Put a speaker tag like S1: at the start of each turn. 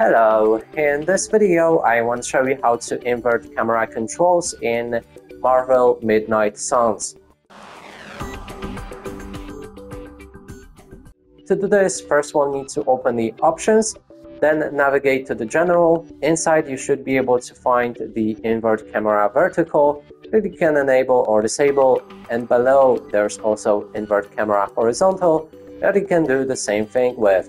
S1: Hello, in this video I want to show you how to invert camera controls in Marvel Midnight Suns. To do this, first we'll need to open the options, then navigate to the general. Inside you should be able to find the invert camera vertical that you can enable or disable and below there's also invert camera horizontal that you can do the same thing with.